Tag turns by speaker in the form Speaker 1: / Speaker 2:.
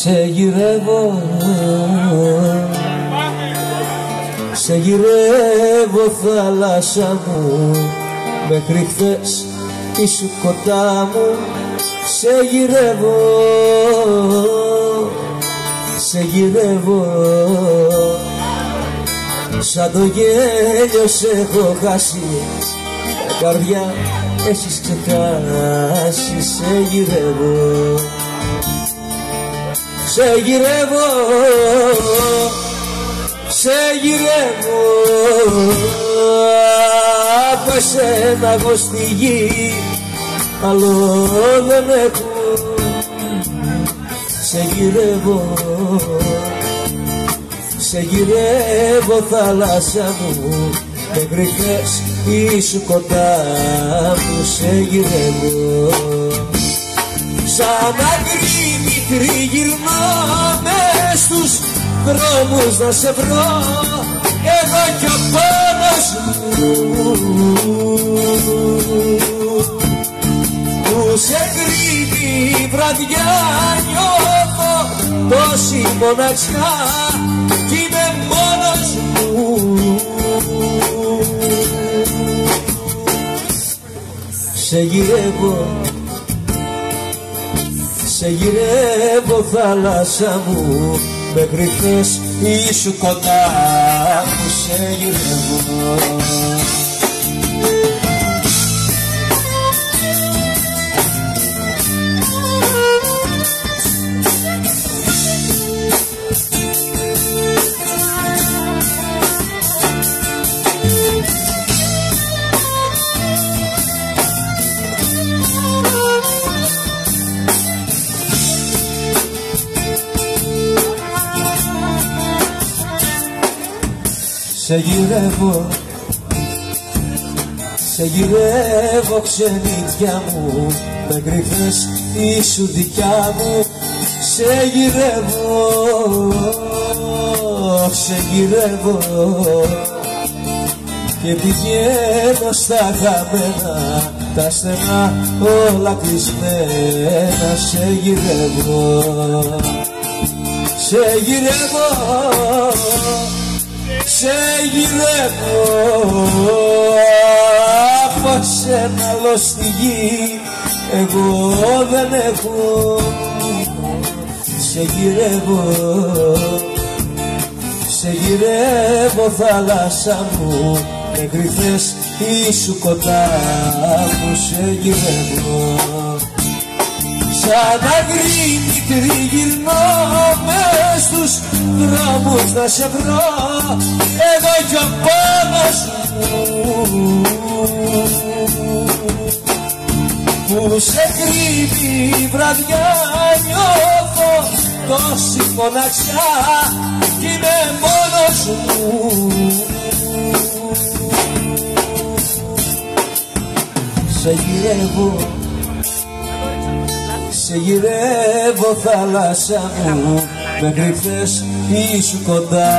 Speaker 1: Σε γυρεύω. Σε γυρεύω θάλασσα μου. Μέχρι χθες ήσου κοντά μου. Σε γυρεύω. Σε γυρεύω. Σαν το γέλιο σε έχω χάσει. Καρδιά έχεις ξεχάσει. Σε γυρεύω Σε γυρεύω Σε γυρεύω. Από εσένα εγώ στη γη Άλλο δεν έχω. Σε γυρεύω Σε γυρεύω θάλασσα μου. Μέχρι χθες ήσου κοντά μου σε γυρεύω Σαν αγρίμη τριγυρνώ μες στους δρόμους να σε βρω. Εγώ κι ο πόνος μου. Που σε κρύβει βραδιά νιώθω τόση μοναξιά κι είμαι μόνος μου. Σε γυρεύω Σε γυρεύω θάλασσα μου. Μέχρι χθες ήσου κοντά μου Σε γυρεύω Σε γυρεύω. Σε γυρεύω ξενιτιά μου. Μέχρι χθες ήσου δικιά μου. Σε γυρεύω. Σε γυρεύω. Και πηγαίνω στα χαμένα Τα στενά όλα κλεισμένα. Σε γυρεύω. Σε γυρεύω σε γυρεύω από σένα άλλο στη γη. Εγώ δεν έχω σε γυρεύω. Σε γυρεύω θάλασσα μου μέχρι χθες ήσου κοντά μου σε γυρεύω. Σαν αγρίμη τριγυρνώ μες στους δρόμους να σε βρω. Εγώ κι ο πόνος μου. Που σε κρύβει βραδιά νιώθω τόση μοναξιά κι είμαι μόνος μου. Σε γυρεύω σε γυρεύω θάλασσα μου Μέχρι χθες ήσου κοντά